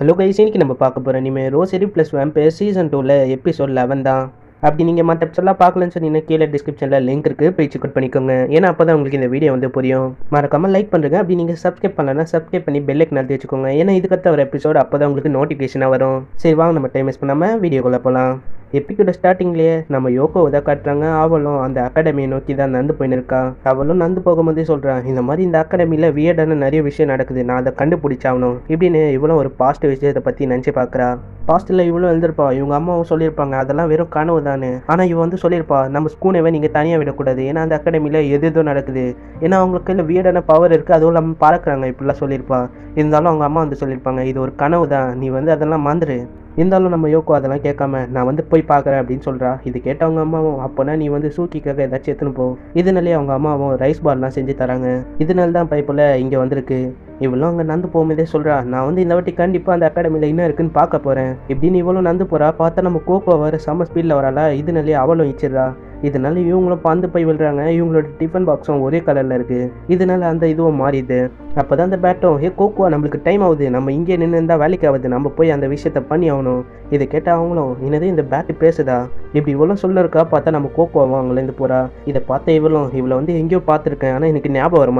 Hello guys இன்றைக்கி நம்ம பார்க்க போகிற இனிமேல் ரோசரி ப்ளஸ் வேம்பயர் சீசன் டூவில் எபிசோட் லெவன் தான். அப்படி நீங்கள் மற்ற எபிசோட்லாம் பார்க்கலன்னு சொன்னீங்கன்னா கீழே டிஸ்கிரிப்ஷனில் லிங்க் இருக்குது போய் செக் அவுட் பண்ணிக்கோங்க. ஏன்னா அப்போ தான் உங்களுக்கு இந்த வீடியோ வந்து புரியும். மறக்காமல் லைக் பண்ணுறேங்க அப்படி நீங்கள் சப்ஸ்கிரைப் பண்ணலன்னா சப்ஸ்கிரைப் பண்ணி பெல்லைக் நடத்தி வச்சுக்கோங்க. ஏன்னா இதுக்கத்த ஒரு எபிசோட் அப்போ தான் உங்களுக்கு நோட்டிஃபிகேஷனாக வரும். சரி வாங்க நம்ம டைம் வேஸ்ட் பண்ணாமல் வீடியோக்குள்ளே போகலாம் எப்பிக்கோட ஸ்டார்டிங்லேயே நம்ம யோகோ இதை காட்டுறாங்க அவளும் அந்த அகாடமியை நோக்கி தான் நடந்து போயின்னு இருக்கா அவளும் நடந்து போகும்போதே சொல்கிறான் இந்த மாதிரி இந்த அகாடமியில் வியர்டான நிறைய விஷயம் நடக்குது நான் அதை கண்டுபிடிச்சாகணும் இப்படின்னு இவளும் ஒரு பாஸ்ட் விஷயத்தை பற்றி நினச்சி பார்க்குறா. பாஸ்டில் இவளும் எழுந்திருப்பா இவங்க அம்மாவும் சொல்லியிருப்பாங்க அதெல்லாம் வெறும் கனவு தானே. ஆனால் இவன் வந்து சொல்லியிருப்பா நம்ம ஸ்கூனவே நீங்கள் தனியாக விடக்கூடாது ஏன்னா அந்த அகாடமியில் எது எதுவும் நடக்குது. ஏன்னா அவங்களுக்கு இல்லை வியர்டான பவர் இருக்குது அதுவும் இல்லாமல் பார்க்குறாங்க இப்படிலாம் சொல்லியிருப்பான் இருந்தாலும் அவங்க அம்மா வந்து சொல்லியிருப்பாங்க இது ஒரு கனவு தான் நீ வந்து அதெல்லாம் மறந்துரு. இருந்தாலும் நம்ம யோகோ அதெல்லாம் கேட்காம நான் வந்து போய் பார்க்குறேன் அப்படின்னு சொல்கிறா இது கேட்ட அவங்க அம்மாவும் அப்போனா நீ வந்து சூக்கிக்காக ஏதாச்சும் எடுத்துன்னு போ. இதனாலே அவங்க அம்மாவும் ரைஸ் பால்லாம் செஞ்சு தராங்க. இதனால தான் பைப்பில் இங்கே வந்திருக்கு. இவளும் அங்கே நடந்து போகும்போதே சொல்கிறா நான் வந்து இந்த வாட்டி கண்டிப்பாக அந்த அகாடமியில் என்ன இருக்குன்னு பார்க்க போகிறேன் இப்படின்னு இவளும் நடந்து போகிறா பார்த்தா நம்ம கோகோ வர செம்ம ஸ்பீடில் வராளா? இதனாலே அவளும் இச்சிடுறா இதனால இவங்களும் பந்து போய் விழுறாங்க. இவங்களோட டிஃபன் பாக்ஸும் ஒரே கலரில் இருக்குது இதனால அந்த இதுவும் மாறிடுது. அப்போ தான் அந்த பேட்டும் ஏ கோக்குவா நம்மளுக்கு டைம் ஆகுது. நம்ம இங்கே நின்று இருந்தால் வேலைக்கு ஆகுது நம்ம போய் அந்த விஷயத்த பண்ணி ஆகணும். இதை கேட்டால் அவங்களும் என்னது இந்த பேட்டு பேசுதா? இப்படி இவ்வளோ சொல்லிருக்கா பார்த்தா நம்ம கோக்குவாவும் இருந்து போகிறா இதை பார்த்த இவளும் இவளை வந்து எங்கேயோ பார்த்துருக்கேன். ஆனால் எனக்கு ஞாபகம் வர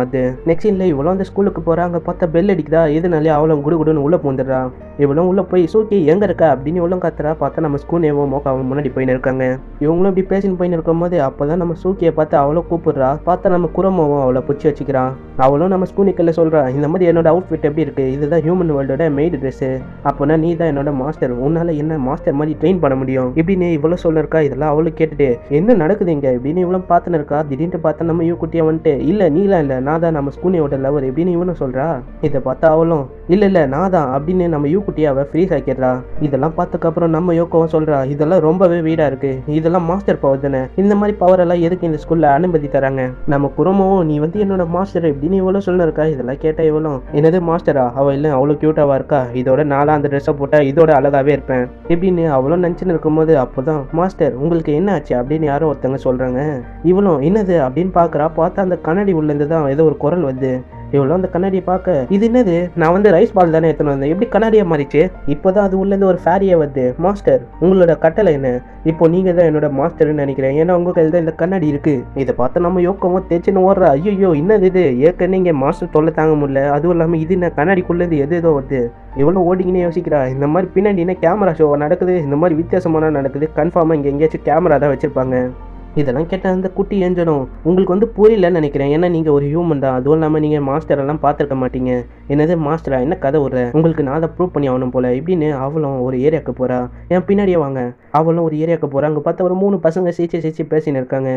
நெக்ஸ்ட் இல்லை இவ்வளோ அந்த ஸ்கூலுக்கு போகிறாங்க பார்த்தா பெல் அடிக்குதா? இதனாலே அவளும் குடு குடுன்னு உள்ளே போந்துடுறா இவளும் உள்ளே போய் சூக்கி எங்கே இருக்கா? அப்படின்னு இவ்வளோ கத்துறா. பார்த்தா நம்ம ஸ்கூல் ஏவோ மோக்க அவன் முன்னாடி போயின்னு இருக்காங்க. இவங்களும் இப்படி பேசின்னு போயின்னு இருக்கும்போது அப்போ தான் நம்ம சூக்கியை பார்த்து அவளோ கூப்பிடுறா. பார்த்தா நம்ம குரமாவும் அவளை பிடிச்சி வச்சுக்கிறான் அவளும் நம்ம ஸ்கூனிக்கல்ல சொல்கிறா இந்த மாதிரி என்னோட அவுட்ஃபிட் எப்படி இருக்குது இதுதான் ஹியூமன் வேர்ல்டோட மெய்டு ட்ரெஸ்ஸு அப்போனா நீ தான் என்னோட மாஸ்டர் உன்னால் என்ன மாஸ்டர் மாதிரி ட்ரெயின் பண்ண முடியும்? இப்படின்னு இவ்வளோ சொல்லிருக்கா? இதெல்லாம் அவளும் கேட்டுட்டு என்ன நடக்குது இங்கே? இப்படின்னு இவ்வளோ பார்த்துன்னு இருக்கா. திடீர்னு பார்த்தா நம்ம யூ குட்டியாக வந்துட்டு இல்லை நீலாம் இல்லை. நான் தான் நம்ம ஸ்கூனியோட லவர் இப்படின்னு இவனும் சொல்கிறா இதை பார்த்தா அவளும் இல்லை இல்லை. நான் தான். அப்படின்னு நம்ம யூ குட்டியாவை அவள் ஃப்ரீஸ் ஆக்கிடுறா. இதெல்லாம் பார்த்ததுக்கப்புறம் நம்ம யோகவும் சொல்கிறா இதெல்லாம் ரொம்பவே வீடாக இருக்குது இதெல்லாம் மாஸ்டர் பவர் தானே. இந்த மாதிரி பவர் எல்லாம் எதுக்கு இந்த ஸ்கூலில் அனுமதி தராங்க? நம்ம குரமும் நீ வந்து என்னோட மாஸ்டர் இப்படின்னு இவ்வளோ சொல்லிருக்கா? இதெல்லாம் கேட்டால் இவ்வளோ என்னது மாஸ்டரா அவள் இல்லை அவ்வளோ க்யூட்டாவாக இருக்கா? இதோட நானும் அந்த ட்ரெஸ்ஸை போட்டால் இதோட அழகாகவே இருப்பேன். இப்படின்னு அவ்வளோ நினச்சின்னு இருக்கும்போது அப்போ தான் மாஸ்டர் உங்களுக்கு என்ன ஆச்சு? அப்படின்னு யாரோ ஒருத்தங்க சொல்கிறாங்க இவளும் என்னது? அப்படின்னு பார்க்குறா. பார்த்தா அந்த கண்ணாடி உள்ளேருந்து தான் ஏதோ ஒரு குரல் வந்து இவ்வளோ அந்த கண்ணாடியை பார்க்க இது என்னது? நான் வந்து ரைஸ் பால் தானே எடுத்துன்னு வந்தேன். எப்படி கண்ணாடியாக மாறிச்சு? இப்போ தான் அது உள்ளேருந்து ஒரு ஃபேரியை வருது. மாஸ்டர் உங்களோட கட்டளை என்ன? இப்போ நீங்கள் தான் என்னோட மாஸ்டர்னு நினைக்கிறேன். ஏன்னா உங்கள் கையில் தான் இந்த கண்ணாடி இருக்குது இதை பார்த்து நம்ம யோக்கமோ தேய்ச்சின்னு ஓடுறா. ஐயோ என்னது இது? ஏற்கனவே இங்கே மாஸ்டர் தொல்லை தாங்க முடியல. அதுவும் இல்லாமல் இது என்ன கண்ணாடிக்குள்ளேருந்து எது ஏதோ வருது. எவ்வளோ ஓடிங்கன்னு யோசிக்கிறா. இந்த மாதிரி பின்னாடி என்ன கேமரா ஷோ நடக்குது? இந்த மாதிரி வித்தியாசமான நடக்குது. கன்ஃபார்மாக இங்கே எங்கேயாச்சும் கேமரா தான் வச்சுருப்பாங்க. இதெல்லாம் கேட்ட அந்த குட்டி ஏஞ்சலும் உங்களுக்கு வந்து புரியலன்னு நினைக்கிறேன். ஏன்னா நீங்கள் ஒரு ஹியூமன் தான். அதுவும் இல்லாமல் நீங்கள் மாஸ்டர் எல்லாம் பார்த்துருக்க மாட்டீங்க. என்னது மாஸ்டரா என்ன கதை விட்ற உங்களுக்கு நான் அதை ப்ரூவ் பண்ணி ஆகணும் போல. இப்படின்னு அவளும் ஒரு ஏரியாவுக்கு போகிறா என் பின்னாடியே வாங்க. அவளும் ஒரு ஏரியாவுக்கு போகிறா அங்கே பார்த்தா ஒரு மூணு பசங்க சிரிச்சு சிரிச்சு பேசின்னு இருக்காங்க.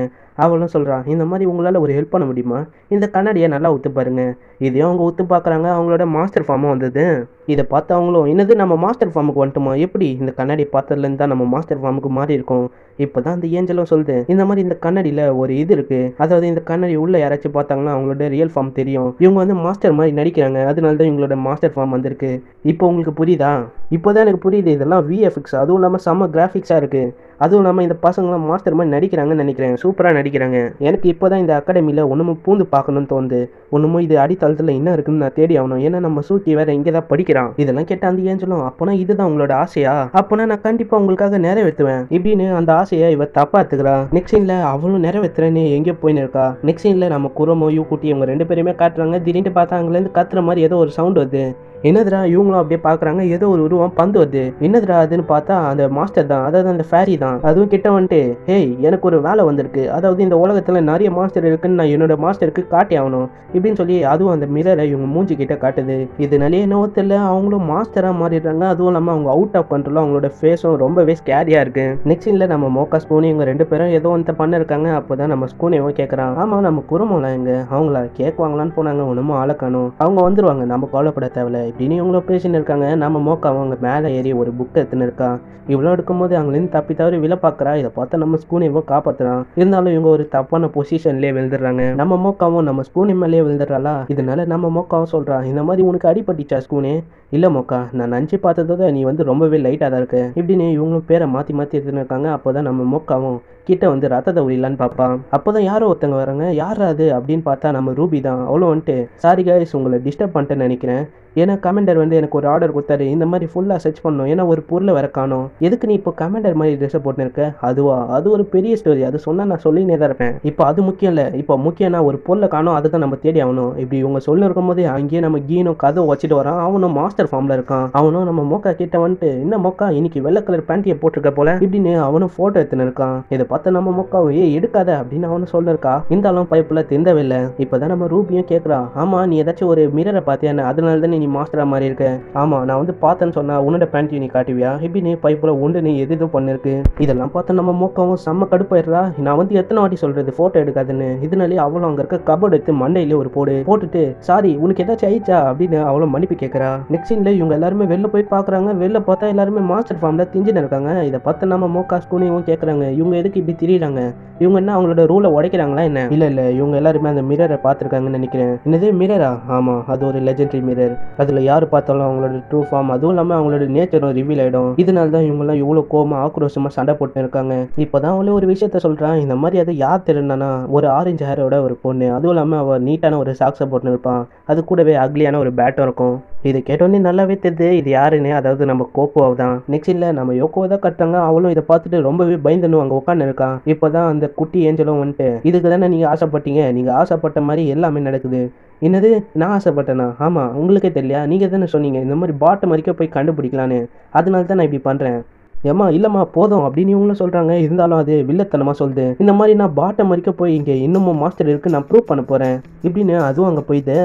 அவளும் சொல்கிறான் இந்த மாதிரி உங்களால் ஒரு ஹெல்ப் பண்ண முடியுமா? இந்த கண்ணாடியை நல்லா ஊற்று பாருங்க. இதையும் அவங்க ஊற்று பார்க்குறாங்க அவங்களோட மாஸ்டர் ஃபார்மும் வந்தது. இதை பார்த்து அவங்களும் என்னது நம்ம மாஸ்டர் ஃபார்முக்கு வந்துட்டோமா? எப்படி? இந்த கண்ணாடி பார்த்ததுலேருந்து தான் நம்ம மாஸ்டர் ஃபார்முக்கு மாறி இருக்கோம் இப்போ தான் அந்த ஏஞ்சலும் சொல்லுது இந்த மாதிரி இந்த கண்ணாடியில் ஒரு இது இருக்குது அதாவது இந்த கண்ணாடி உள்ள யாராச்சும் பார்த்தாங்கன்னா அவங்களோட ரியல் ஃபார்ம் தெரியும். இவங்க வந்து மாஸ்டர் மாதிரி நடிக்கிறாங்க. அதனால தான் இவங்களோட மாஸ்டர் ஃபார்ம் வந்திருக்கு. இப்போ உங்களுக்கு புரியுதா? இப்போ தான் எனக்கு புரியுது. இதெல்லாம் விஎஃப்எக்ஸ் அதுவும் இல்லாமல் செம்ம கிராஃபிக்ஸாக இருக்குது அதுவும் இல்லாமல் இந்த பசங்களாம் மாஸ்டர் மாதிரி நடிக்கிறாங்கன்னு நினைக்கிறேன். சூப்பராக நடிக்கிறாங்க. எனக்கு இப்போ தான் இந்த அகாடமியில் ஒன்றுமோ பூந்து பார்க்கணும்னு தோணுது. ஒன்றுமோ இது அடித்தளத்தில் என்ன இருக்குன்னு நான் தேடி ஆகணும். ஏன்னா நம்ம சூக்கி வேற இங்கே தான் படிக்கிறான். இதெல்லாம் கேட்டால் அந்த ஏன் சொல்லும்? அப்போனா இதுதான் உங்களோட ஆசையா? அப்போனா நான் கண்டிப்பாக உங்களுக்காக நிறைவேற்றுவேன். இப்படின்னு அந்த ஆசையை இவ தப்பா எடுத்துக்கிறா. நெக்ஸ்ட் சீனில் அவளும் நிறைவேற்றுறேன்னு எங்கேயோ போயின்னு இருக்கா. நெக்ஸ்ட் சீனில் நம்ம குரமோ யூ குட்டி இவங்க ரெண்டு பேருமே காட்டுறாங்க. திடீர்னு பார்த்தா அங்கேருந்து கத்துற மாதிரி ஏதோ ஒரு சவுண்ட் வருது. என்னதுடா இவங்களும் அப்படியே பார்க்குறாங்க. ஏதோ ஒரு உருவம் பந்து வருது. என்னதுடா அதுன்னு பார்த்தா அந்த மாஸ்டர் தான். அதாவது அந்த ஃபேரி தான். அதுவும் கிட்ட வந்துட்டு ஹேய் எனக்கு ஒரு வேலை வந்திருக்கு. அதாவது இந்த உலகத்தில் நிறைய மாஸ்டர் இருக்குன்னு நான் என்னோட மாஸ்டருக்கு காட்டி ஆகணும். இப்படின்னு சொல்லி அதுவும் அந்த மிரரை இவங்க மூஞ்சி கிட்ட காட்டுது. இதனாலே என்னவோ தெரியல அவங்களும் மாஸ்டராக மாறிடுறாங்க. அதுவும் இல்லாமல் அவங்க அவுட் ஆஃப் கண்ட்ரோல் அவங்களோட ஃபேஸும் ரொம்பவே ஸ்கேரியாக இருக்கு. நெக்ஸ்ட் இல்லை நம்ம மோக்கா ஸ்பூனி இவங்க ரெண்டு பேரும் ஏதோ வந்து பண்ணிருக்காங்க. அப்போ தான் நம்ம ஸ்கூனையும் கேட்குறான் ஆமாம் நம்ம குருமலாம் எங்க? அவங்கள கேட்குவாங்களான்னு போனாங்க. ஒன்றுமோ ஆளக்கானும் அவங்க வந்துருவாங்க. நம்ம கவலைப்பட தேவையில்ல. இப்படின்னு இவங்களும் பேசின்னு இருக்காங்க. நம்ம மோக்கா அவங்க மேலே ஏறி ஒரு புக் எடுத்துன்னு இருக்கா? இவ்வளோ எடுக்கும்போது அங்கேருந்து தப்பி தவறி விழ பார்க்குறா இதை பார்த்தா நம்ம ஸ்கூனை இவன் காப்பாற்றுறான் இருந்தாலும் இவங்க ஒரு தப்பான பொசிஷன்லேயே விழுந்துடுறாங்க. நம்ம மோக்காவும் நம்ம ஸ்கூனி மேலேயே விழுந்துடுறாளா? இதனால நம்ம மோக்காவும் சொல்கிறான் இந்த மாதிரி உனக்கு அடிபட்டுச்சா ஸ்கூனே இல்லை மோக்கா நான் நினச்சி பார்த்ததோட நீ வந்து ரொம்பவே லைட்டாக தான் இருக்க. இப்படின்னு இவங்களும் பேரை மாற்றி மாற்றி எடுத்துன்னு இருக்காங்க. அப்போ தான் நம்ம மோக்காவும் கிட்ட வந்து ரத்தத்தை உரியலான்னு பார்ப்பான் அப்போ தான் யாரோ ஒருத்தங்க வராங்க. யார் அது? அப்படின்னு பார்த்தா நம்ம ரூபி தான். அவ்வளோ வந்துட்டு சாரி கைஸ் உங்களை டிஸ்டர்ப் பண்ணிட்டேன்னு நினைக்கிறேன். ஏன்னா கமெண்டர் வந்து எனக்கு ஒரு ஆர்டர் கொடுத்தாரு. இந்த மாதிரி ஃபுல்லாக சர்ச் பண்ணோம். ஏன்னா ஒரு பொருளை வர காணும். எதுக்கு நீ இப்போ கமெண்டர் மாதிரி ட்ரெஸ்ஸை போட்டுருக்க அதுவா? அது ஒரு பெரிய ஸ்டோரி அது சொன்னால் நான் சொல்லினே தான் இருப்பேன். இப்போ அது முக்கியம் இல்லை. இப்போ முக்கியம்னா ஒரு பொருளை காணும். அதை தான் நம்ம தேடி ஆகணும். இப்படி இவங்க சொல்லி போதே அங்கேயே நம்ம கீனும் கதை வச்சுட்டு வரான். அவனும் மாஸ்டர் ஃபார்ம்ல இருக்கான். அவனும் நம்ம மொக்கா கிட்ட வந்துட்டு என்ன மொக்கா? இன்னைக்கு வெள்ளை கலர் பேண்டியை போட்டிருக்க போல? இப்படின்னு அவனும் ஃபோட்டோ எடுத்துன்னு இருக்கான். இதை பார்த்து நம்ம மொக்கா ஏ எடுக்காத அப்படின்னு அவனும் சொல்லிருக்கா. இருந்தாலும் பைப்பில் திந்தவே இல்லை இப்போதான் நம்ம ரூபியும் கேட்குறான் ஆமா நீ ஏதாச்சும் ஒரு மிரரை பார்த்தியான்னு அதனால தானே நீ மாஸ்டரா மாதிரி இருக்க. ஆமா நான் வந்து பார்த்தேன்னு சொன்னா உன்னோட பேண்ட் நீ காட்டுவியா? இப்படின்னு பைப்பில் ஒன்று நீ எது எதுவும் பண்ணிருக்கு. இதெல்லாம் பார்த்து நம்ம மொக்காவும் செம்ம கடுப்பாயிடுறா. நான் வந்து எத்தனை வாட்டி சொல்றது? ஃபோட்டோ எடுக்காதுன்னு. இதனாலே அவளும் அங்கே இருக்க கபோர்டு எடுத்து மண்டையிலே ஒரு போடு. போட்டுட்டு சாரி உனக்கு ஏதாச்சும் ஆயிடுச்சா? அப்படின்னு அவ்வளோ மன்னிப்பு கேட்கறா நெக்ஸ்ட் சீனில் இவங்க எல்லாருமே வெளில போய் பார்க்குறாங்க வெளில பார்த்தா எல்லாருமே மாஸ்டர் ஃபார்ம்ல திஞ்சின்னு இருக்காங்க. இதை பார்த்து நம்ம மோக்கா ஸ்கூனையும் கேட்கறாங்க இவங்க எதுக்கு இப்படி திரியிறாங்க. இவங்க என்ன அவங்களோட ரூலை உடைக்கிறாங்களா என்ன? இல்லை இல்லை இவங்க எல்லாருமே அந்த மிரரை பார்த்துருக்காங்கன்னு நினைக்கிறேன். என்னது மிரரா ஆமாம் அது ஒரு லெஜெண்டரி மிரர் அதில் யார் பார்த்தாலும் அவங்களோட ட்ரூ ஃபார்ம் அதுவும் இல்லாமல் அவங்களோட நேச்சரும் ரிவீல் ஆகிடும் இதனால தான் இவங்கெல்லாம் இவ்வளோ கோமா ஆக்ரோஷமாக சண்டை போட்டு இருக்காங்க. இப்போ தான் அவளே ஒரு விஷயத்த சொல்கிறான் இந்த மாதிரி அதை யார் திருந்தானா ஒரு ஆரஞ்சு ஹேரோட ஒரு பொண்ணு. அதுவும் இல்லாமல் அவள் நீட்டான ஒரு சாக்ஸை போட்டு இருப்பான். அது கூடவே அக்லியான ஒரு பேட்டும் இருக்கும். இதை கேட்டோன்னே நல்லாவே தெரியுது இது யாருன்னு? அதாவது நம்ம கோப்போவை தான். நெக்ஸ்ட் இல்லை நம்ம யோகோவை தான் கட்டுறாங்க. அவளும் இதை பார்த்துட்டு ரொம்பவே பயந்துன்னு அங்கே உட்காந்து இருக்கான் இப்போதான் அந்த குட்டி ஏஞ்சலும் வந்துட்டு இதுக்கு தானே நீங்கள் ஆசைப்பட்டீங்க? நீங்கள் ஆசைப்பட்ட மாதிரி எல்லாமே நடக்குது. என்னது? நான் ஆசைப்பட்டேனா? ஆமாம் உங்களுக்கே தெரியலையா? நீங்கள் தானே சொன்னீங்க இந்த மாதிரி பாட்டம் வரைக்கும் போய் கண்டுபிடிக்கலான்னு. அதனால தான் நான் இப்படி பண்ணுறேன் ஏம்மா இல்லைம்மா போதும் அப்படின்னு இவங்களும் சொல்கிறாங்க இருந்தாலும் அது வில்லத்தனமாக சொல்லுது. இந்த மாதிரி நான் பாட்டம் வரைக்கும் போய் இங்கே இன்னமும் மாஸ்டர் இருக்கு நான் ப்ரூவ் பண்ண போகிறேன் இப்படின்னு அதுவும் அங்கே போயிது.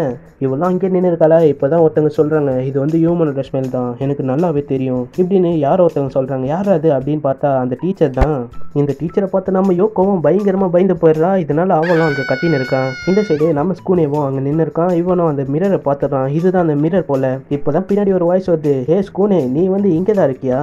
இவெல்லாம் அங்கே நின்று இருக்காளா? இப்போ தான் ஒருத்தவங்க சொல்கிறாங்க இது வந்து ஹியூமன் ஸ்மெல் தான். எனக்கு நல்லாவே தெரியும். இப்படின்னு யார் ஒருத்தவங்க சொல்கிறாங்க யார் அது அப்படின்னு பார்த்தா அந்த டீச்சர் தான். இந்த டீச்சரை பார்த்து நம்ம யோக்கவும் பயங்கரமாக பயந்து போயிடுறா. இதனால அவளும் அங்கே கட்டின்னு இருக்கான் இந்த சைடு நம்ம ஸ்கூனேவும் அங்கே நின்று இருக்கான். இவனும் அந்த மிரரை பார்த்துறான் இதுதான் அந்த மிரர் போல. இப்போ தான் பின்னாடி ஒரு வாய்ஸ் வருது. ஹே ஸ்கூனே நீ வந்து இங்கே தான் இருக்கியா?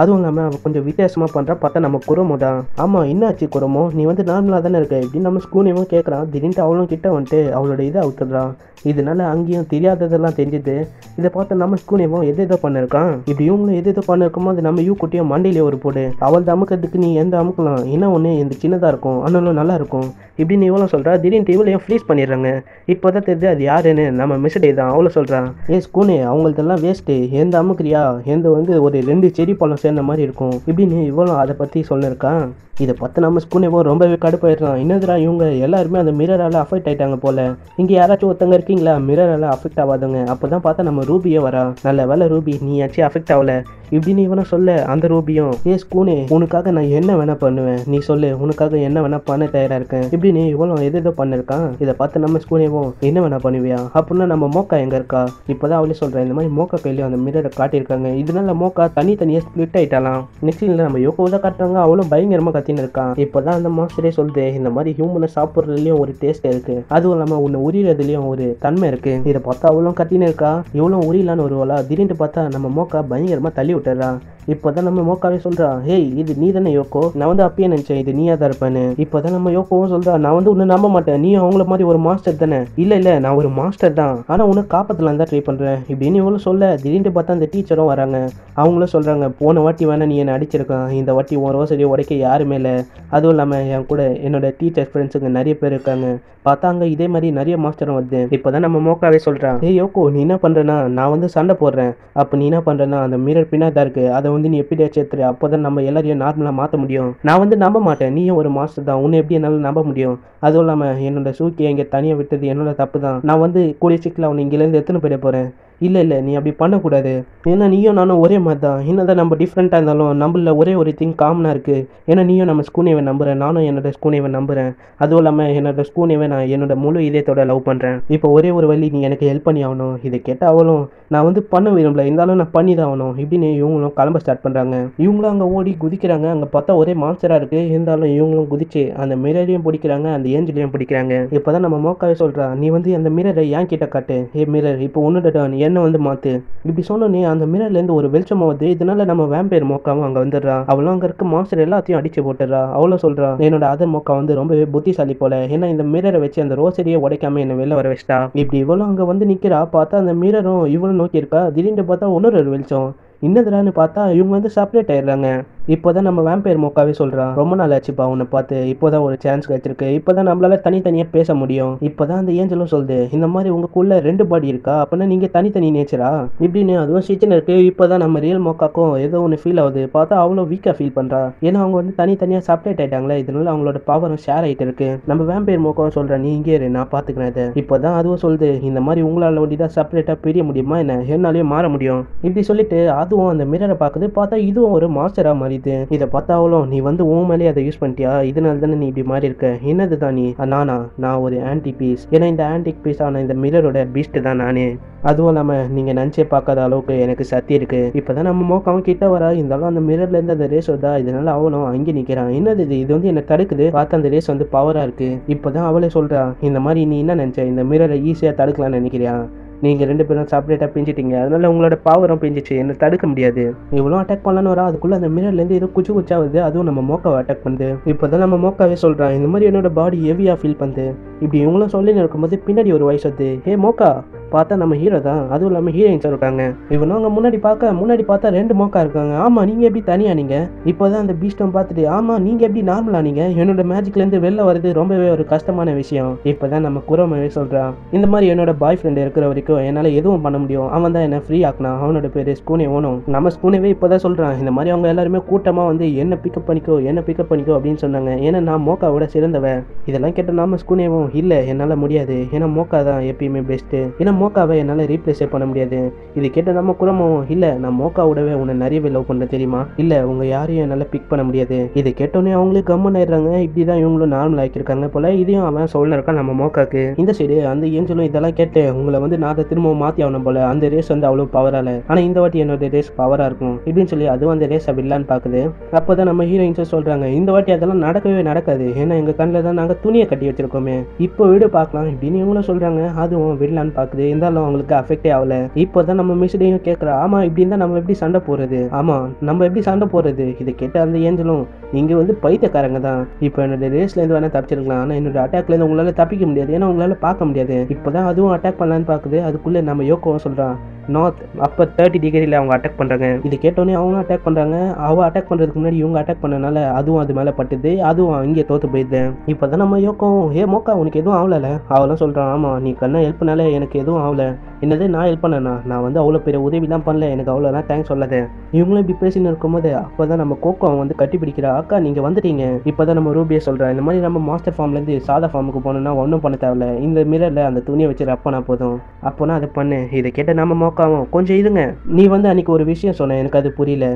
அதுவும் இல்லாமல் அவன் கொஞ்சம் வித்தியாசமாக பண்ணுறா பார்த்தா நம்ம குரமோ தான். ஆமாம் என்னாச்சு குரமோ? நீ வந்து நார்மலாக தானே இருக்க. இப்படின்னு நம்ம ஸ்கூனேவும் கேட்குறான் திடீர்னு அவளும் கிட்ட வந்துட்டு அவளோட இதை அவுத்துடுறான் இதனால அங்கேயும் தெரியாததெல்லாம் தெரிஞ்சுது. இதை பார்த்து நம்ம ஸ்கூனேவும் எது எதோ பண்ணிருக்கான்? இப்படி இவங்களும் எது எதோ பண்ணிருக்கோமோ அது நம்ம யூ குட்டியும் மண்டையிலே ஒரு போடு. அவள் அமுக்கிறதுக்கு நீ எந்த அமுக்கலாம்? என்ன ஒன்று இந்த சின்னதாக இருக்கும். ஆனாலும் நல்லா இருக்கும். இப்படின்னு இவ்வளோ சொல்கிறா திடீர்னு இவளையும் ஃப்ரீஸ் பண்ணிடுறாங்க. இப்போ தான் தெரியுது அது யாருன்னு. நம்ம மிஸ்டே தான். அவ்வளோ சொல்கிறான் ஏ ஸ்கூனே அவங்களதெல்லாம் வேஸ்ட்டு எந்த அமுக்குறியா? எந்த வந்து ஒரு ரெண்டு செடி பழம் சேர்ந்த மாதிரி இருக்கும். இப்படின்னு இவளும் அதை பற்றி சொல்லியிருக்கான் இதை பார்த்து நம்ம ஸ்கூனேவோ ரொம்பவே கடுப்பாயிடுறான். என்னதுடா இவங்க? எல்லாருமே அந்த மிரரால் அஃபெக்ட் ஆயிட்டாங்க போல. இங்கே யாராச்சும் ஒருத்தங்க இருக்கீங்களா? மிரரால் அஃபெக்ட் ஆகாதவங்க. அப்போ தான் பார்த்தா நம்ம ரூபியே வரா. நல்ல வேலை ரூபி நீ ஆச்சும் அஃபெக்ட் ஆகல. இப்படின்னு இவனை சொல்ல அந்த ரூபியும் ஏ ஸ்கூனே உனக்காக நான் என்ன வேணா பண்ணுவேன்? நீ சொல்லு உனக்காக என்ன வேணா பண்ண தயாரா இருக்கேன். இப்படின்னு இவளும் எது எதோ பண்ணிருக்கான் இதை பார்த்து நம்ம ஸ்கூனேவும் என்ன வேணா பண்ணுவியா? அப்படின்னா நம்ம மோக்கா எங்க இருக்கா? இப்போதான் அவளே சொல்றேன் இந்த மாதிரி மோக்கா கையில அந்த மிரரை காட்டியிருக்காங்க. இதனால மோக்கா தனி தனியாக ஸ்பிளிட் ஆயிட்டாலாம் நெக்ஸ்ட் இல்லை நம்ம யோகோ தான் காட்டுறாங்க. அவளும் பயங்கரமா கத்தின்னு இருக்கான் இப்போதான் அந்த மாஸ்டரே சொல்லுது இந்த மாதிரி ஹியூமனை சாப்பிட்றதுலயும் ஒரு டேஸ்ட் இருக்கு. அதுவும் இல்லாம உன்னை உரியறதுலயும் ஒரு தன்மை இருக்கு. இதை பார்த்தா அவளும் கத்தின்னு இருக்கா. இவளும் உரியலான்னு வருவாளா? திடீர்னு பார்த்தா நம்ம மோக்கா பயங்கரமா தள்ளி dala. இப்போதான் நம்ம மோக்காவே சொல்றா ஹேய் இது நீ தானே யோகோ நான் வந்து அப்பயே நினைச்சேன் இது நீயா தான் இருப்பேன்னு. இப்போதான் நம்ம யோகோவும் சொல்றா நான் வந்து உன்னை நம்ப மாட்டேன். நீ அவங்கள மாதிரி ஒரு மாஸ்டர் தானே? இல்ல இல்ல நான் ஒரு மாஸ்டர் தான். ஆனா உன்னை காப்பாத்தலாம் தான் ட்ரை பண்றேன். இப்படின்னு இவளும் சொல்ல திடீர்னு பார்த்தா அந்த டீச்சரும் வராங்க. அவங்களும் சொல்றாங்க போன வாட்டி வேணா நீ என்னை அடிச்சிருக்கான் இந்த வாட்டி உன் ரோசடியை உடைக்க யாருமே இல்லை. அதுவும் இல்லாமல் என் கூட என்னோட டீச்சர் ஃப்ரெண்ட்ஸுங்க நிறைய பேர் இருக்காங்க. பார்த்தாங்க இதே மாதிரி நிறைய மாஸ்டரும் வருது. இப்போதான் நம்ம மோக்காவே சொல்கிறான் ஏ யோகோ நீ என்ன பண்ணுறேன்னா நான் வந்து சண்டை போடுறேன். அப்போ நீ என்ன பண்ணுறேன்னா அந்த மிரர் பின்னாடி தான் இருக்குது அதை வந்து நீ எப்படியா எடுத்துரு அப்போ தான் நம்ம எல்லாரையும் நார்மலாக மாற்ற முடியும். நான் வந்து நம்ப மாட்டேன். நீயும் ஒரு மாஸ்டர் தான். உன்னை எப்படி என்னால் நம்ப முடியும்? அதுவும் இல்லாமல் என்னோட சூக்கியை இங்கே தனியாக விட்டது என்னோட தப்பு தான். நான் வந்து கூடிய சீக்கிரம் அவனை இங்கேருந்து எடுத்துன்னு போயிட போகிறேன் இல்லை இல்லை நீ அப்படி பண்ணக்கூடாது. ஏன்னா நீயும் நானும் ஒரே மாதிரி தான். என்னதான் நம்ம டிஃப்ரெண்ட்டாக இருந்தாலும் நம்மள ஒரே ஒரு திங் காமனாக இருக்குது ஏன்னா நீயும் நம்ம ஸ்கூனேவை நம்புகிறேன் நானும் என்னோட ஸ்கூனேவை நம்புகிறேன் அதுவும் இல்லாமல் என்னோட ஸ்கூனேவை நான் என்னோட முழு இதயத்தோட லவ் பண்ணுறேன் இப்போ ஒரே ஒரு வழி நீ எனக்கு ஹெல்ப் பண்ணி ஆகணும். இதை கேட்டாவலும் நான் வந்து பண்ண விரும்பல. இருந்தாலும் நான் பண்ணி தான் ஆகணும். இப்படின்னு இவங்களும் கிளம்ப ஸ்டார்ட் பண்ணுறாங்க இவங்களும் அங்கே ஓடி குதிக்கிறாங்க. அங்கே பார்த்தா ஒரே மான்ஸ்டராக இருக்குது இருந்தாலும் இவங்களும் குதிச்சு அந்த மிரரையும் பிடிக்கிறாங்க. அந்த ஏஞ்சலையும் பிடிக்கிறாங்க. இப்போ தான் நம்ம மோக்காவே சொல்கிறா நீ வந்து அந்த மிரரை ஏன் கிட்ட. காட்டு ஏ மிரர் இப்போ உன்னோட turn. என்ன வந்து மாற்று இப்படி சொன்னோன்னே அந்த மிரர்லேருந்து ஒரு வெளிச்சம் வந்து இதனால நம்ம வேம்பேர் மோக்காவும் அங்கே வந்துடுறா. அவளும் அங்கே இருக்க மாஸ்டர் எல்லாத்தையும் அடிச்சு போட்டுறா அவ்வளோ சொல்கிறா என்னோட அதர் மோக்கா வந்து ரொம்பவே புத்திசாலி போல. ஏன்னா இந்த மிரரை வச்சு அந்த ரோசரியை உடைக்காம என்னை வெளில வர வச்சிட்டா. இப்படி இவளும் அங்கே வந்து நிற்கிறா பார்த்தா அந்த மிரரும் இவளும் நோக்கி இருக்கா திடீர்னு பார்த்தா இன்னொரு ஒரு வெளிச்சம். இன்னதுலான்னு பார்த்தா இவங்க வந்து செப்பரேட் ஆயிடுறாங்க. இப்போதான் நம்ம வேம்பயர் மோக்காவே சொல்கிறான் ரொம்ப நாள் ஆச்சுப்பா உன்னை பார்த்து. இப்போதான் ஒரு சான்ஸ் கிடைச்சிருக்கு. இப்போதான் நம்மளால தனித்தனியாக பேச முடியும். இப்போதான் அந்த ஏஞ்சலும் சொல்லுது இந்த மாதிரி உங்களுக்குள்ள ரெண்டு பாடி இருக்கா? அப்படின்னா நீங்கள் தனித்தனி நேச்சரா இப்படின்னு அதுவும் சீச்சன் இருக்கு. இப்போதான் நம்ம ரியல் மோக்காக்கும் ஏதோ ஒன்று ஃபீல் ஆகுது. பார்த்தா அவ்வளோ வீக்காக ஃபீல் பண்ணுறா ஏன்னா அவங்க வந்து தனித்தனியாக செப்பரேட் ஆயிட்டாங்களே இதனால அவங்களோட பவரும் ஷேர் ஆகிட்டு இருக்கு. நம்ம வேம்பயர் மோக்காவும் சொல்கிறேன் நீ இங்கே இரு நான் பார்த்துக்கிறேன் இதை. இப்போதான் அதுவும் சொல்லுது இந்த மாதிரி உங்களால் ஒண்டி தான் செப்பரேட்டாக பிரிய முடியுமா? என்ன? என்னாலையும் மாற முடியும். இப்படி சொல்லிட்டு அதுவும் அந்த மிரரை பார்க்குது. பார்த்தா இதுவும் ஒரு மாஸ்டராக மாதிரி இதை. பார்த்தா அவளும் நீ வந்து உன் மேலே அதை யூஸ் பண்ணிட்டியா? இதனால தானே நீ இப்படி மாறி இருக்க? என்னது தான் நீ? நானா? நான் ஒரு ஆன்டி பீஸ் ஏன்னா இந்த ஆன்டிக் பீஸ் ஆன இந்த மிரரோட பீஸ்ட் தான் நானே. அதுவும் இல்லாமல் நீங்கள் நினச்சே பார்க்காத அளவுக்கு எனக்கு சக்தி இருக்கு. இப்போ தான் நம்ம மோக்கம் கிட்ட வர இருந்தாலும் அந்த மிரர்லேருந்து அந்த ரேஸ் வருதா இதனால அவளும் அங்கே நிற்கிறான் என்னது இது? இது வந்து என்ன தடுக்குது? பார்த்தா அந்த ரேஸ் வந்து பவராக இருக்குது இப்போ தான் அவளே சொல்கிறா இந்த மாதிரி நீ என்ன நினச்ச? இந்த மிரரை ஈஸியாக தடுக்கலாம்னு நினைக்கிறியா? நீங்கள் ரெண்டு பேரும் செப்பரேட்டாக பிஞ்சிட்டீங்க. அதனால உங்களோட பாவரம் பிஞ்சிச்சு. என்னை தடுக்க முடியாது. இவ்வளோ அட்டாக் பண்ணலான்னு வரா அதுக்குள்ளே அந்த மிரர்லேருந்து ஏதோ குச்சி குச்சா வருது. அதுவும் நம்ம மோக்காவை அட்டாக் பண்ணுது. இப்போ தான் நம்ம மோக்காவே சொல்கிறான் இந்த மாதிரி என்னோட பாடி ஹெவியாக ஃபீல் பண்ணுது. இப்படி இவங்களும் சொல்லி இருக்கும்போது பின்னாடி ஒரு வயசு வருது. ஹே மோக்கா! பார்த்தா நம்ம ஹீரோ தான். அதுவும் இல்லாமல் ஹீரோயின்ஸாக இருக்காங்க. இவனும் அங்கே முன்னாடி பார்க்க முன்னாடி பார்த்தா ரெண்டு மோக்கா இருக்காங்க. ஆமாம் நீங்கள் எப்படி தனியாக நீங்கள் இப்போ தான் அந்த பீஸ்டம் பார்த்துட்டு ஆமாம் நீங்கள் எப்படி நார்மலாக நீங்கள் என்னோட மேஜிக்லேருந்து வெளில வருது ரொம்பவே ஒரு கஷ்டமான விஷயம். இப்போ தான் நம்ம குரமாவே சொல்கிறான் இந்த மாதிரி என்னோட பாய் ஃப்ரெண்ட் இருக்கிற வரைக்கும் என்னால் எதுவும் பண்ண முடியும். அவன் தான் என்னை ஃப்ரீ ஆக்கினான் அவனோட பேர் ஸ்கூனே ஓனும் நம்ம ஸ்கூனேவே இப்போ தான் சொல்கிறான் இந்த மாதிரி அவங்க எல்லாருமே கூட்டமாக வந்து என்ன பிக்கப் பண்ணிக்கோ என்ன பிக்கப் பண்ணிக்கோ அப்படின்னு சொன்னாங்க. ஏன்னா நான் மோக்காவோட சிறந்தவன். இதெல்லாம் கேட்ட நாம ஸ்கூனேவும் இல்லை என்னால் முடியாது. ஏன்னா மோக்கா தான் எப்பயுமே பெஸ்ட்டு ஏன்னா மோக்காவை என்னால் ரீப்ளேஸே பண்ண முடியாது. இது கேட்ட நம்ம குரமும் இல்லை நான் மோக்காவோடவே உன்னை நிறையவே லவ் பண்ண தெரியுமா? இல்லை உங்கள் யாரையும் என்னால் பிக் பண்ண முடியாது. இது கேட்டோன்னே அவங்களே கம்மன் ஆயிடுறாங்க இப்படி தான் இவங்களும் நார்மல் ஆக்கியிருக்காங்க போல இதையும் அவன் சொல்ல இருக்கான் நம்ம மோக்காக்கு இந்த சைடு அந்த ஏஞ்சலும் இதெல்லாம் கேட்டு உங்களை வந்து நான் அதை திரும்பவும் மாற்றி ஆகணும் போல. அந்த ரேஸ் வந்து அவ்வளோ பவரால ஆனால் இந்த வாட்டி என்னோட ரேஸ் பவராக இருக்கும். இப்படின்னு சொல்லி அதுவும் அந்த ரேஸை விடலான்னு பார்க்குது அப்போ தான் நம்ம ஹீரோயின்ஸை சொல்கிறாங்க இந்த வாட்டி அதெல்லாம் நடக்கவே நடக்காது. ஏன்னா எங்கள் கண்ணில் தான் நாங்கள் துணியை கட்டி வச்சிருக்கோமே. இப்போ வீடு பார்க்கலாம். இப்படின்னு இவங்களும் சொல்கிறாங்க அதுவும் விடலான்னு பார்க்குது இருந்தாலும் அவங்களுக்கு அஃபெக்டே ஆகல. இப்போ தான் நம்ம மிஸ்டையும் கேட்குறா ஆமாம் இப்படி இருந்தால் நம்ம எப்படி சண்டை போறது ஆமாம் நம்ம எப்படி சண்டை போடுறது? இதை கேட்ட அந்த ஏஞ்சலும் நீங்க வந்து பைத்தியக்காரங்க தான். இப்போ என்னோட ரேஸ்லேருந்து வேணா தப்பிச்சிருக்கலாம். ஆனால் என்னோட அட்டாக்லேருந்து உங்களால் தப்பிக்க முடியாது. ஏன்னா உங்களால் பார்க்க முடியாது. இப்போ தான் அதுவும் அட்டாக் பண்ணலான்னு பார்க்குது. அதுக்குள்ளே நம்ம யோகம் சொல்கிறான் நார்த் அப்போ தேர்ட்டி டிகிரியில் அவங்க அட்டாக் பண்ணுறாங்க இது கேட்டோன்னே அவங்க அட்டாக் பண்ணுறாங்க அவள் அட்டாக் பண்ணுறதுக்கு முன்னாடி இவங்க அட்டாக் பண்ணனால அதுவும் அது மேலே பட்டுது. அதுவும் அங்கேயே தோற்று போயிடுது. இப்போ தான் நம்ம யோக்கம் ஏ மோக்கா உனக்கு எதுவும் ஆகலை அவளும் சொல்கிறான் ஆமாம் நீ கண்ணா ஹெல்ப்னால எனக்கு எதுவும் ஆகல. என்னது நான் ஹெல்ப் பண்ணேண்ணா நான் வந்து அவ்வளோ பெரிய உதவிலாம் பண்ணல. எனக்கு அவ்வளோலாம் தேங்க்ஸ் சொல்லாத. இவங்களும் இப்படி பேசின்னு இருக்கும்போது அப்போ தான் நம்ம கோக்கோ அவன் வந்து கட்டி பிடிக்கிறா. அக்கா நீங்கள் வந்துட்டீங்க. இப்போ தான் நம்ம ரூபியை சொல்கிறேன் இந்த மாதிரி நம்ம மாஸ்டர் ஃபார்ம்லேருந்து சாதா ஃபார்முக்கு போனோம்னா ஒன்றும் பண்ண தேவையில்ல. இந்த மிரரில் அந்த துணியை வச்சு ரப் பண்ணா போதும். அப்போனா அதை பண்ணு. இதை கேட்ட நம்ம மோக்காவும். கொஞ்சம் இதுங்க நீ வந்து அன்றைக்கி ஒரு விஷயம் சொன்ன. எனக்கு அது புரியல.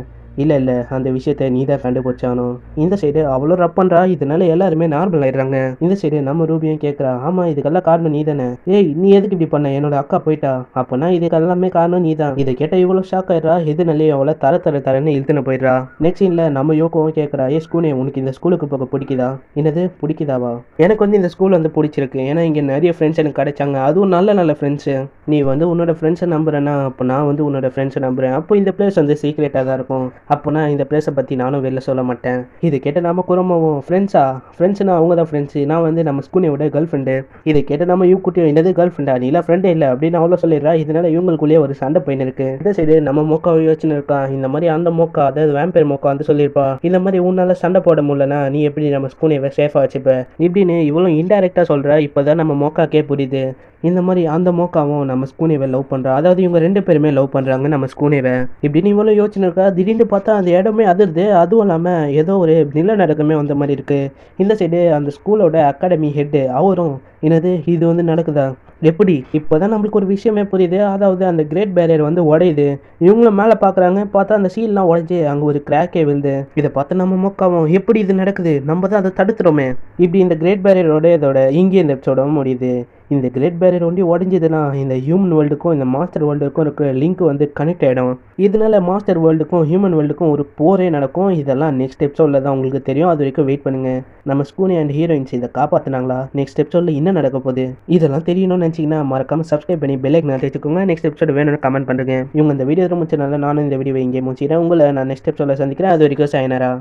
இல்லை இல்லை அந்த விஷயத்த நீ தான் கண்டுபிடிச்சானோ? இந்த சைடு அவ்வளோ ரப் பண்ணுறா இதனால எல்லாருமே நார்மல் ஆயிடுறாங்க. இந்த சைடு நம்ம ரூபியும் கேட்குறா ஆமாம் இதுக்கெல்லாம் காரணம் நீ தானே ஏய் நீ எதுக்கு இப்படி பண்ண? என்னோட அக்கா போயிட்டா. அப்போனா இதுக்கெல்லாமே காரணம் நீ தான் இதை கேட்ட இவ்வளோ ஷாக் ஆயிடுறா? எதுனாலே அவளை தர தர தரன்னு இழுத்துன்னு போயிடுறா? நெக்ஸ்ட் சீனில் நம்ம யோகவும் கேட்குறா ஏ ஸ்கூனே உனக்கு இந்த ஸ்கூலுக்கு போக பிடிக்குதா? என்னது? பிடிக்குதாவா? எனக்கு வந்து இந்த ஸ்கூல் வந்து பிடிச்சிருக்கு. ஏன்னா இங்கே நிறைய ஃப்ரெண்ட்ஸ் எனக்கு கிடைச்சாங்க. அதுவும் நல்ல நல்ல ஃப்ரெண்ட்ஸு நீ வந்து உன்னோட ஃப்ரெண்ட்ஸை நம்புறேன்னா அப்போ நான் வந்து உன்னோட ஃப்ரெண்ட்ஸை நம்புறேன். அப்போ இந்த பிளேஸ் வந்து சீக்ரெட்டாக தான் இருக்கும். அப்போனா இந்த பிளேஸை பற்றி நானும் வெளில சொல்ல மாட்டேன். இது கேட்ட நம்ம குரமாவும் ஃப்ரெண்ட்ஸா ஃப்ரெண்ட்ஸ்னா அவங்க தான் ஃப்ரெண்ட்ஸு நான் வந்து நம்ம ஸ்கூலியோட கேர்ள் ஃப்ரெண்டு இதை கேட்ட நம்ம இவங்க குட்டியும் என்னது கேர்ள் ஃப்ரெண்டா நீ ஃப்ரெண்டே இல்லை அப்படின்னு அவ்வளோ சொல்லிடுறா. இதனால இவங்களுக்குள்ளேயே ஒரு சண்டை போயின்னு இருக்கு. இந்த சைடு நம்ம மோக்கா யோசனை இருக்கான் இந்த மாதிரி அந்த மோக்கா அதாவது வேம்பேர் மொக்கா வந்து சொல்லியிருப்பா. இந்த மாதிரி உன்னால சண்டை போட முடியலனா நீ எப்படி நம்ம ஸ்கூலை சேஃபாக வச்சுப்ப? இப்படின்னு இவ்வளோ இன்டெரக்டாக சொல்கிற இப்போ தான் நம்ம மோக்காக்கே புரியுது. இந்த மாதிரி அந்த மோக்காவும் நம்ம ஸ்கூனேவை லவ் பண்ணுறா அதாவது இவங்க ரெண்டு பேருமே லவ் பண்ணுறாங்க நம்ம ஸ்கூனேவை இப்படின்னு இவ்வளோ யோசனை இருக்கா? திடீர்னு பார்த்தா அந்த இடமே அதிருது அதுவும் இல்லாமல் ஏதோ ஒரு நிலநடுக்கமே வந்த மாதிரி இருக்குது இந்த சைடு அந்த ஸ்கூலோட அகாடமி ஹெட்டு அவரும் என்னது இது வந்து நடக்குதா? எப்படி? இப்போ தான் நம்மளுக்கு ஒரு விஷயமே புரியுது. அதாவது அந்த கிரேட் பேரியர் வந்து உடையுது. இவங்களும் மேலே பார்க்குறாங்க பார்த்தா அந்த சீல்லாம் உடஞ்சி அங்கே ஒரு கிராக்கே விழுது இதை பார்த்து நம்ம மொக்காவும். எப்படி இது நடக்குது? நம்ம தான் அதை தடுத்துறோமே இப்படி இந்த கிரேட் பேரியர் உடையதோட இங்கே இந்த எபிசோட முடியுது. இந்த கிரேட் பேரியர் ஒண்டி உடஞ்சதுன்னா இந்த ஹியூமன் வேர்ல்டுக்கும் இந்த மாஸ்டர் வேர்ல்டுக்கும் இருக்கிற லிங்க் வந்து கனெக்ட் ஆகிடும் இதனால மாஸ்டர் வேர்ல்டுக்கும் ஹியூமன் வேர்ல்டுக்கும் ஒரு போரே நடக்கும். இதெல்லாம் நெக்ஸ்ட் எபிசோடில் தான் உங்களுக்கு தெரியும். அது வரைக்கும் வெயிட் பண்ணுங்க. நம்ம ஸ்கூனி அண்ட் ஹீரோயின்ஸ் இதை காப்பாற்றினாங்களா நெக்ஸ்ட் எபிசோடில் என்ன நடக்க போகுது? இதெல்லாம் தெரியணும்னு நினச்சிங்கன்னா மறக்காம சப்ஸ்கிரைப் பண்ணி பெல்லைக்கு நான் வச்சுக்கோங்க. நெக்ஸ்ட் எபிசோட் வேணும்னு கமெண்ட் பண்ணுங்க. இவங்க இந்த வீடியோ முடிச்சதுனால நானும் இந்த வீடியோ இங்கே முடிச்சிக்கிறேன். உங்களை நான் நெக்ஸ்ட் எபிசோடில் சந்திக்கிறேன். அது வரைக்கும் சைனரா